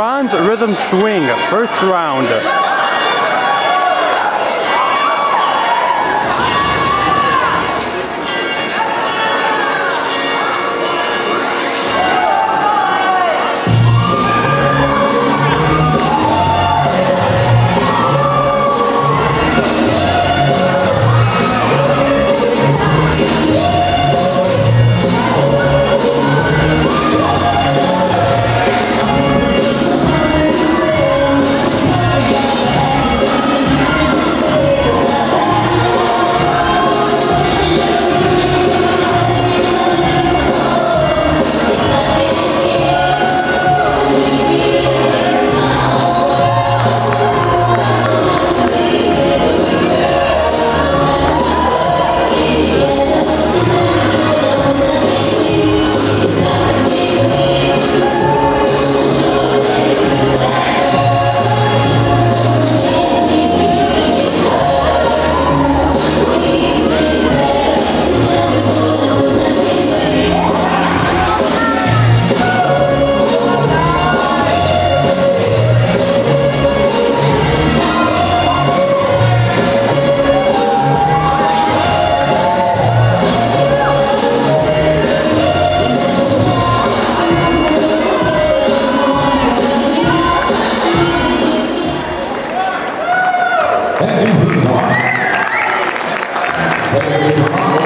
bronze rhythm swing, first round.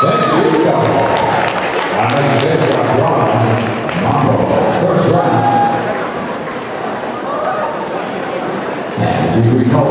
Thank you, guys. Our next bid is Ron Mambo, first round. And we recall